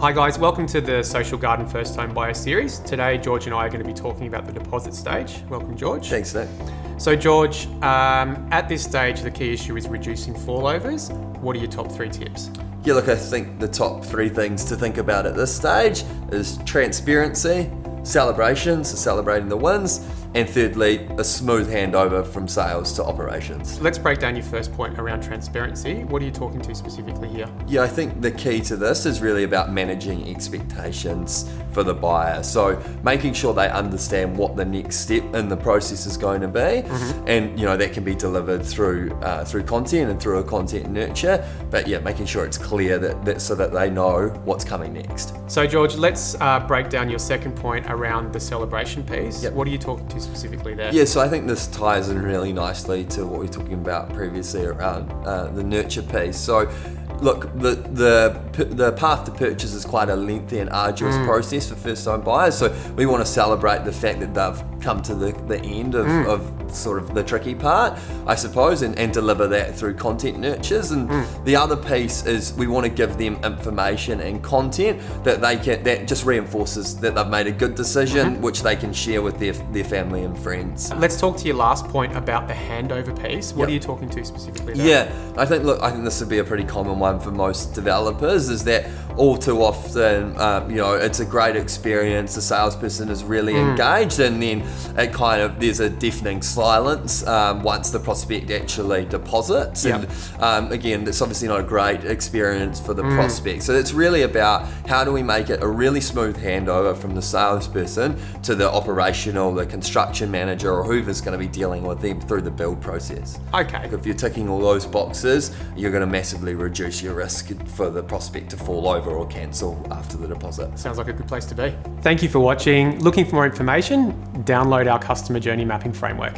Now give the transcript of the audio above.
Hi guys, welcome to the Social Garden First Home Buyer series. Today George and I are going to be talking about the deposit stage. Welcome George. Thanks, Nick. So George, um, at this stage the key issue is reducing fallovers. What are your top three tips? Yeah, look, I think the top three things to think about at this stage is transparency, celebrations, so celebrating the wins, and thirdly, a smooth handover from sales to operations. Let's break down your first point around transparency. What are you talking to specifically here? Yeah, I think the key to this is really about managing expectations for the buyer. So making sure they understand what the next step in the process is going to be, mm-hmm. and you know that can be delivered through uh, through content and through a content nurture. But yeah, making sure it's clear that, that so that they know what's coming next. So George, let's uh, break down your second point around the celebration piece. Yep. What are you talking to specifically there? Yeah, so I think this ties in really nicely to what we were talking about previously around uh, the nurture piece. So look, the the the path to purchase is quite a lengthy and arduous mm. process for first time buyers. So we want to celebrate the fact that they've come to the, the end of, mm. of sort of the tricky part, I suppose, and, and deliver that through content nurtures. And mm. the other piece is we want to give them information and content that they can that just reinforces that they've made a good decision, mm-hmm. which they can share with their their family and friends. Let's talk to your last point about the handover piece. What yep. are you talking to specifically? There? Yeah, I think look, I think this would be a pretty common one for most developers. Is that all too often, um, you know, it's a great experience. The salesperson is really mm. engaged, and then it kind of there's a deafening silence um, once the prospect actually deposits. Yep. And um, again, it's obviously not a great experience for the mm. prospect. So it's really about how do we make it a really smooth handover from the salesperson to the operational, the construction manager, or whoever's going to be dealing with them through the build process. Okay. If you're ticking all those boxes, you're going to massively reduce your risk for the prospect to fall over or cancel after the deposit. Sounds like a good place to be. Thank you for watching. Looking for more information? Download our customer journey mapping framework.